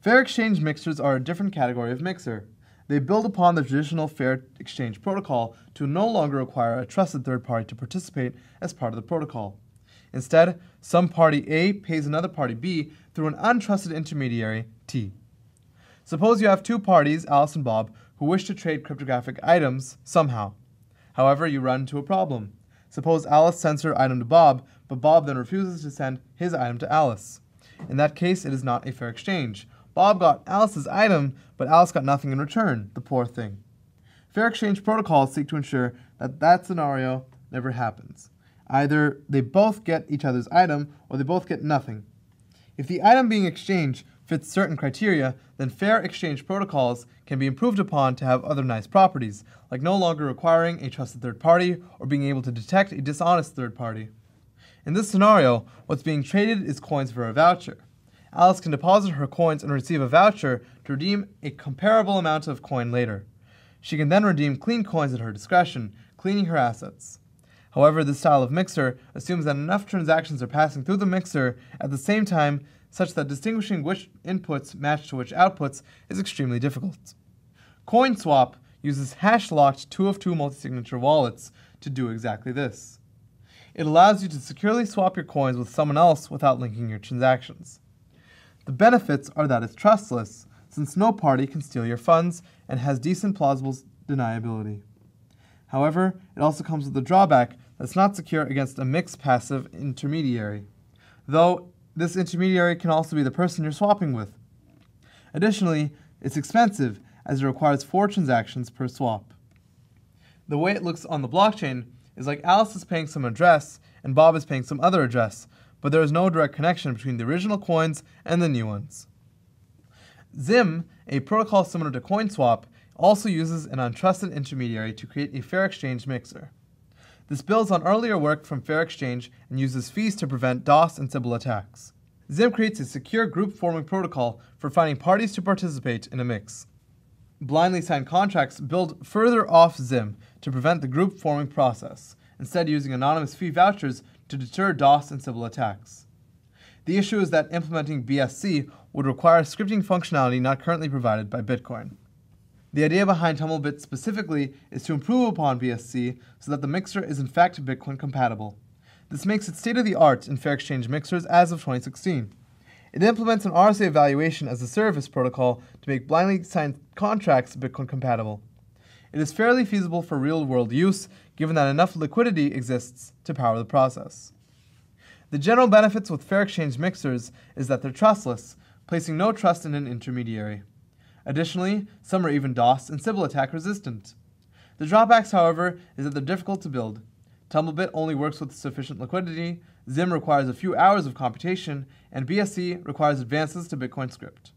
Fair exchange mixers are a different category of mixer. They build upon the traditional fair exchange protocol to no longer require a trusted third party to participate as part of the protocol. Instead, some party A pays another party B through an untrusted intermediary, T. Suppose you have two parties, Alice and Bob, who wish to trade cryptographic items somehow. However, you run into a problem. Suppose Alice sends her item to Bob, but Bob then refuses to send his item to Alice. In that case, it is not a fair exchange. Bob got Alice's item, but Alice got nothing in return, the poor thing. Fair exchange protocols seek to ensure that that scenario never happens. Either they both get each other's item, or they both get nothing. If the item being exchanged fits certain criteria, then fair exchange protocols can be improved upon to have other nice properties, like no longer requiring a trusted third party or being able to detect a dishonest third party. In this scenario, what's being traded is coins for a voucher. Alice can deposit her coins and receive a voucher to redeem a comparable amount of coin later. She can then redeem clean coins at her discretion, cleaning her assets. However, this style of mixer assumes that enough transactions are passing through the mixer at the same time such that distinguishing which inputs match to which outputs is extremely difficult. CoinSwap uses hash-locked 2 of 2 multi-signature wallets to do exactly this. It allows you to securely swap your coins with someone else without linking your transactions. The benefits are that it's trustless, since no party can steal your funds and has decent plausible deniability. However, it also comes with the drawback that it's not secure against a mixed passive intermediary, though this intermediary can also be the person you're swapping with. Additionally, it's expensive as it requires four transactions per swap. The way it looks on the blockchain is like Alice is paying some address and Bob is paying some other address, but there is no direct connection between the original coins and the new ones. Xim, a protocol similar to CoinSwap, also uses an untrusted intermediary to create a fair exchange mixer. This builds on earlier work from Fair Exchange and uses fees to prevent DOS and Sybil attacks. Xim creates a secure group forming protocol for finding parties to participate in a mix. Blindly signed contracts build further off Xim to prevent the group forming process, instead using anonymous fee vouchers to deter DOS and Sybil attacks. The issue is that implementing BSC would require scripting functionality not currently provided by Bitcoin. The idea behind Tumblebit specifically is to improve upon BSC so that the mixer is in fact Bitcoin compatible. This makes it state of the art in fair exchange mixers as of 2016. It implements an RSA evaluation as a service protocol to make blindly signed contracts Bitcoin compatible. It is fairly feasible for real world use given that enough liquidity exists to power the process. The general benefits with fair exchange mixers is that they're trustless, placing no trust in an intermediary. Additionally, some are even DOS and Sybil attack resistant. The drawbacks, however, is that they're difficult to build. Tumblebit only works with sufficient liquidity, Xim requires a few hours of computation, and BSC requires advances to Bitcoin script.